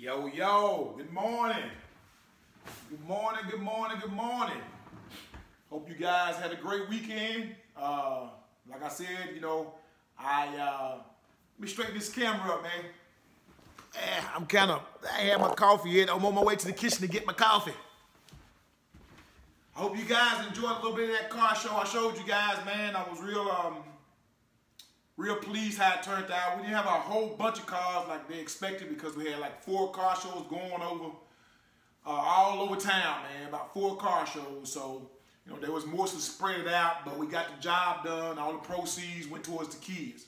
Yo, yo, good morning. Good morning, good morning, good morning. Hope you guys had a great weekend. Uh, like I said, you know, I, uh, let me straighten this camera up, man. Eh, I'm kind of, I had my coffee yet. I'm on my way to the kitchen to get my coffee. I hope you guys enjoyed a little bit of that car show. I showed you guys, man. I was real, um, real pleased how it turned out. We didn't have a whole bunch of cars like they expected because we had like four car shows going over uh, all over town, man. About four car shows. So, you know, there was mostly spread it out, but we got the job done. All the proceeds went towards the kids.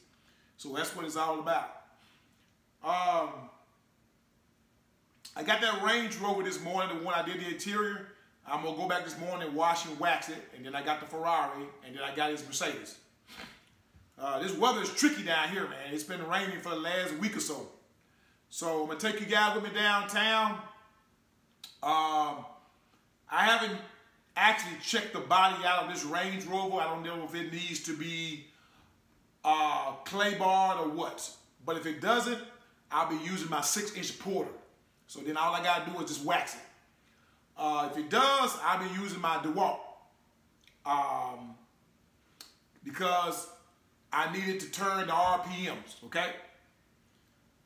So that's what it's all about. Um, I got that Range Rover this morning, the one I did the interior. I'm gonna go back this morning and wash and wax it, and then I got the Ferrari, and then I got his Mercedes. Uh, this weather is tricky down here, man. It's been raining for the last week or so. So I'm gonna take you guys with me downtown. Um, I haven't actually checked the body out of this Range Rover. I don't know if it needs to be uh, clay barred or what. But if it doesn't, I'll be using my six inch porter. So then all I gotta do is just wax it. Uh, if it does, I'll be using my DeWalt. Um, because I needed to turn the RPMs, okay?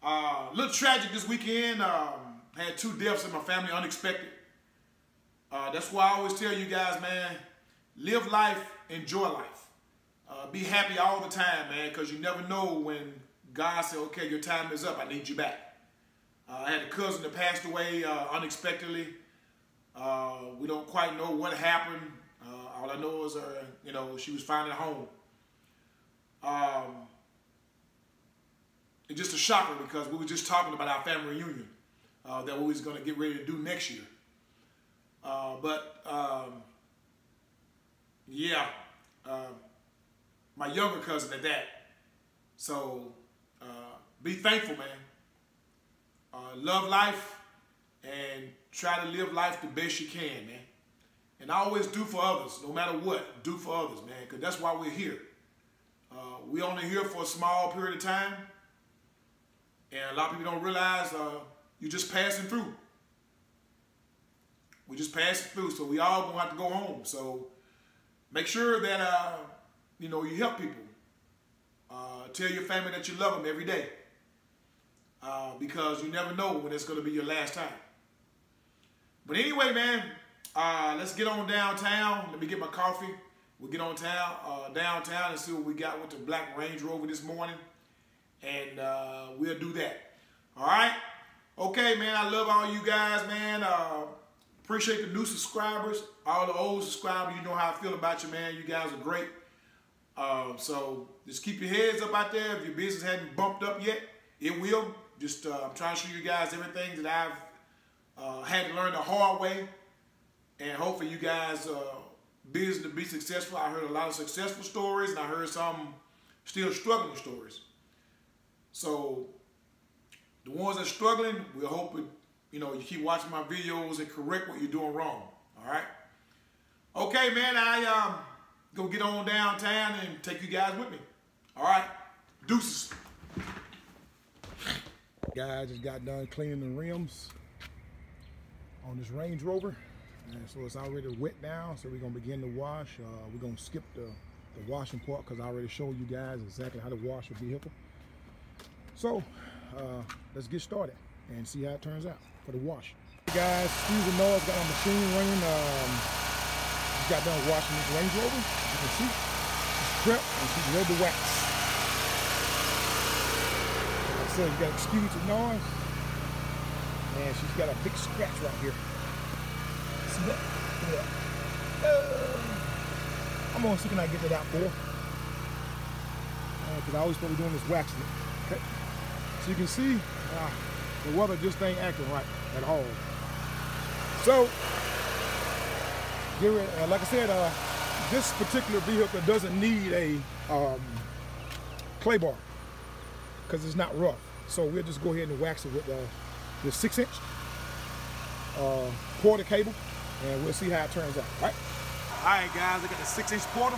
A uh, little tragic this weekend. Um, had two deaths in my family, unexpected. Uh, that's why I always tell you guys, man, live life, enjoy life. Uh, be happy all the time, man, because you never know when God said, okay, your time is up, I need you back. Uh, I had a cousin that passed away uh, unexpectedly. Uh, we don't quite know what happened. All I know is, you know, she was finally home. Um, it's just a shocker because we were just talking about our family reunion uh, that we was going to get ready to do next year. Uh, but um, yeah, uh, my younger cousin at that. So uh, be thankful, man. Uh, love life and try to live life the best you can, man. And always do for others, no matter what. Do for others, man, because that's why we're here. Uh, we only here for a small period of time. And a lot of people don't realize uh, you're just passing through. We're just passing through, so we all gonna have to go home. So make sure that uh, you know you help people. Uh, tell your family that you love them every day, uh, because you never know when it's gonna be your last time. But anyway, man, uh, let's get on downtown. Let me get my coffee. We'll get on town, uh, downtown and see what we got with the black Range Rover this morning. And uh, we'll do that. All right? Okay, man, I love all you guys, man. Uh, appreciate the new subscribers. All the old subscribers, you know how I feel about you, man. You guys are great. Uh, so just keep your heads up out there. If your business hadn't bumped up yet, it will. Just uh, I'm trying to show you guys everything that I've uh, had to learn the hard way. And hopefully you guys uh, business to be successful. I heard a lot of successful stories, and I heard some still struggling stories. So the ones that are struggling, we're hoping, you know, you keep watching my videos and correct what you're doing wrong. All right. Okay, man. I um go get on downtown and take you guys with me. All right. Deuces. Guys just got done cleaning the rims on this Range Rover. And so it's already wet now, so we're gonna begin to wash. Uh, we're gonna skip the, the washing part because I already showed you guys exactly how to wash a vehicle. So uh, let's get started and see how it turns out for the wash. Hey guys, excuse the noise, got our machine running. Um, just got done washing this Range Rover. As you can see, she's prepped and she's ready to wax. Like I said, you gotta excuse the noise. And she's got a big scratch right here. That? Yeah. Uh, I'm gonna can I get that out for. Because uh, I always thought we doing this waxing. Okay. So you can see uh, the weather just ain't acting right at all. So, uh, like I said, uh, this particular vehicle doesn't need a um, clay bar because it's not rough. So we'll just go ahead and wax it with uh, the six inch uh, Porter-Cable and we'll see how it turns out, right? All right, guys, I got the six inch Porter.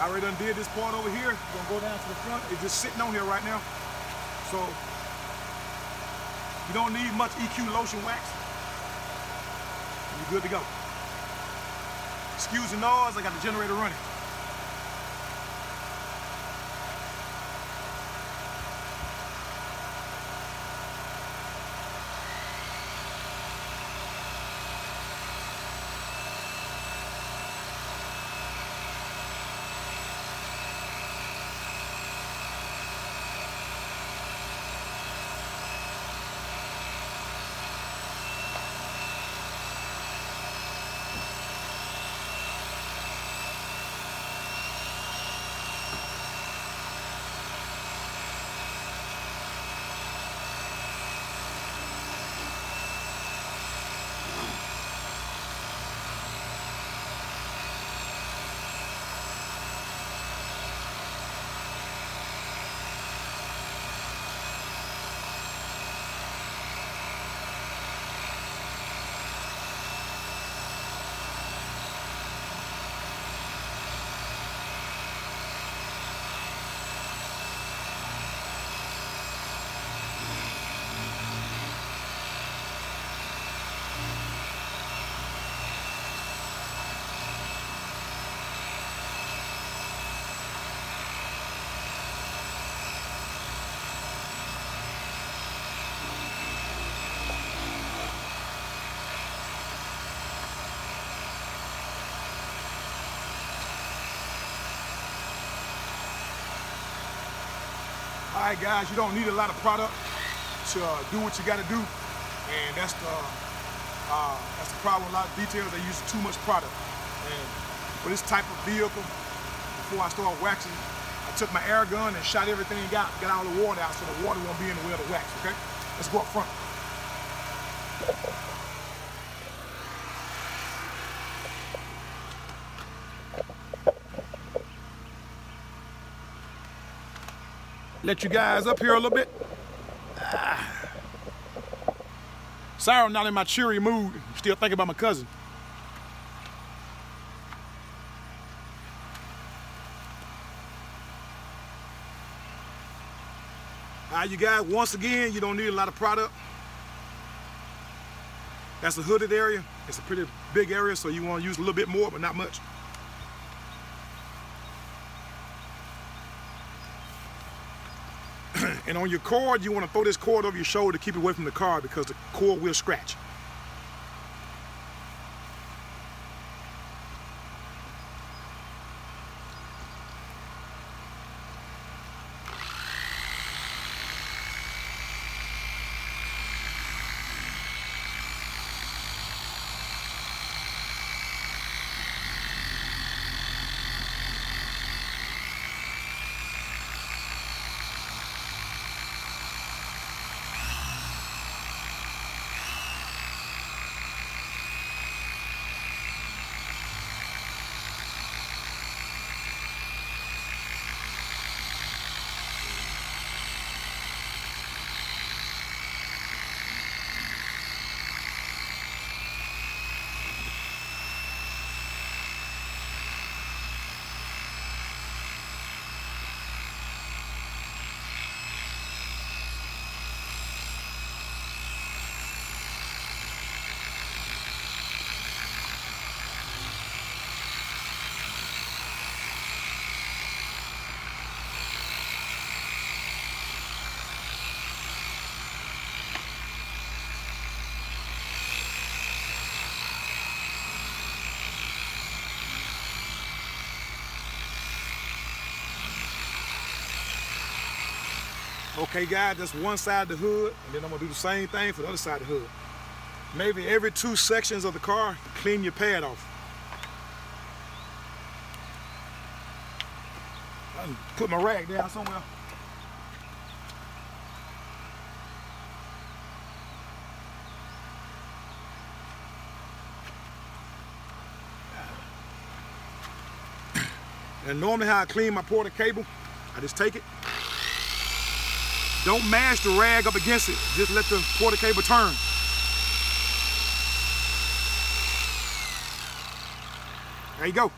I already done did this part over here. Gonna go down to the front. It's just sitting on here right now. So You don't need much EQ lotion wax. You're good to go. Excuse the noise, I got the generator running. Right, guys, you don't need a lot of product to uh, do what you got to do, and that's the uh, that's the problem. A lot of details they use too much product, and for this type of vehicle, before I start waxing, I took my air gun and shot everything out, got all the water out, so the water won't be in the way of the wax. Okay, let's go up front. Let you guys up here a little bit. Ah. Sorry I'm not in my cheery mood. Still thinking about my cousin. All right, you guys, once again, you don't need a lot of product. That's a hooded area. It's a pretty big area, so you want to use a little bit more, but not much. And on your cord, you want to throw this cord over your shoulder to keep it away from the car because the cord will scratch. Okay guys, that's one side of the hood, and then I'm gonna do the same thing for the other side of the hood. Maybe every two sections of the car, clean your pad off. I put my rag down somewhere. And normally how I clean my Porter-Cable, I just take it, don't mash the rag up against it. Just let the Porter-Cable turn. There you go.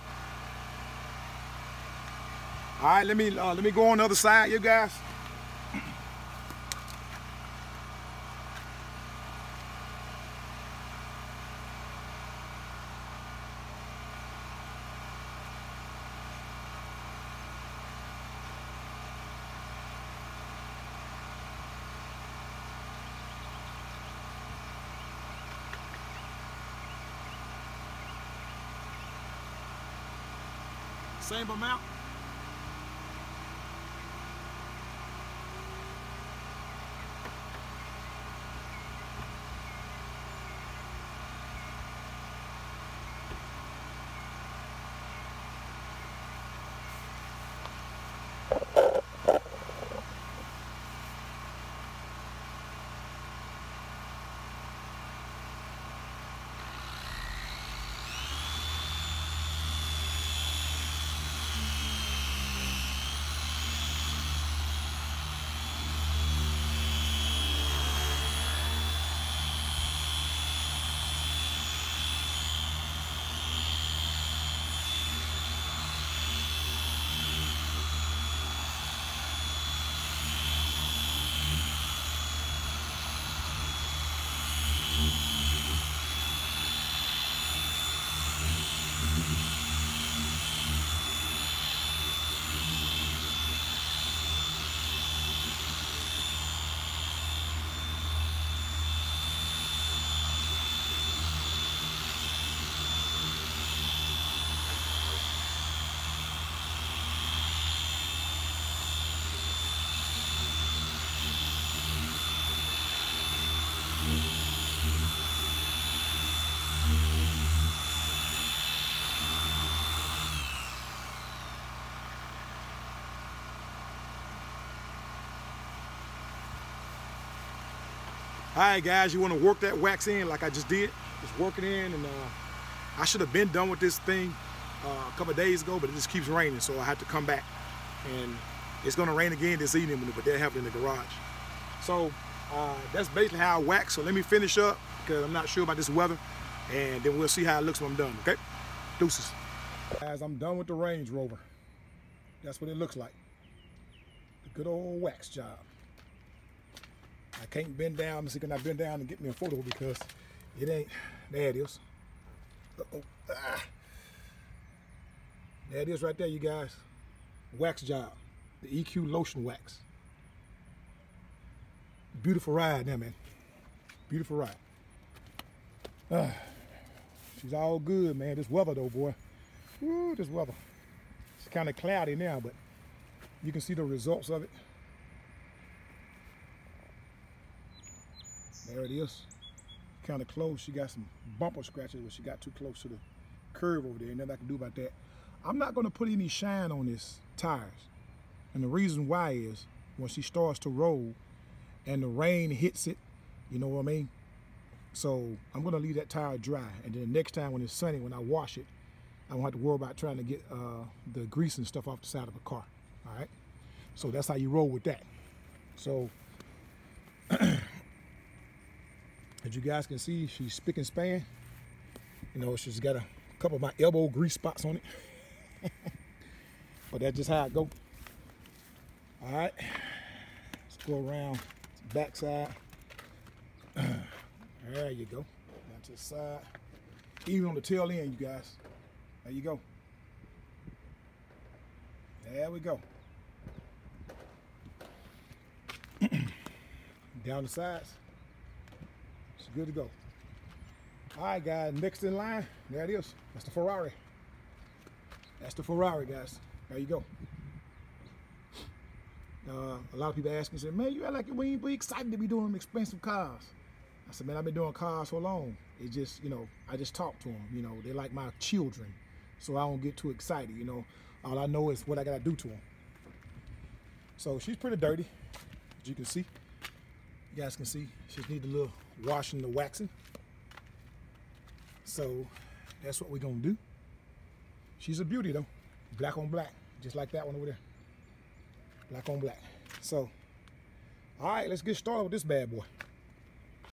All right, let me uh, let me go on the other side, you guys. Same amount. All right, guys, you want to work that wax in like I just did. Just work it in, and uh, I should have been done with this thing uh, a couple days ago, but it just keeps raining, so I had to come back. And it's gonna rain again this evening, but they're having in the garage. So uh, that's basically how I wax. So let me finish up because I'm not sure about this weather, and then we'll see how it looks when I'm done. Okay, deuces. Guys, I'm done with the Range Rover. That's what it looks like. The good old wax job. I can't bend down. I'm see can I bend down and get me a photo because it ain't. There it is. Uh-oh. Ah. There it is right there, you guys. Wax job. The EQ lotion wax. Beautiful ride there, man. Beautiful ride. Ah. She's all good, man. This weather though, boy. Woo, this weather. It's kind of cloudy now, but you can see the results of it. There it is. Kind of close. She got some bumper scratches, but she got too close to the curve over there. Nothing I can do about that. I'm not going to put any shine on this tires. And the reason why is when she starts to roll and the rain hits it, you know what I mean? So I'm going to leave that tire dry. And then the next time when it's sunny, when I wash it, I won't have to worry about trying to get uh, the grease and stuff off the side of the car. All right. So that's how you roll with that. So as you guys can see, she's spick and span. You know, she's got a couple of my elbow grease spots on it. but that's just how it go. All right, let's go around the back side. there you go. Down to the side. Even on the tail end, you guys. There you go. There we go. Down the sides good to go. All right, guys, next in line, there it is. That's the Ferrari. That's the Ferrari, guys. There you go. Uh, a lot of people ask me, say, man, you act like we ain't be excited to be doing expensive cars. I said, man, I've been doing cars for long. It just, you know, I just talk to them. You know, they're like my children. So I don't get too excited, you know. All I know is what I got to do to them. So she's pretty dirty, as you can see. You guys can see, she just need a little washing the waxing. So that's what we're gonna do. She's a beauty though, black on black, just like that one over there. Black on black. So, all right, let's get started with this bad boy.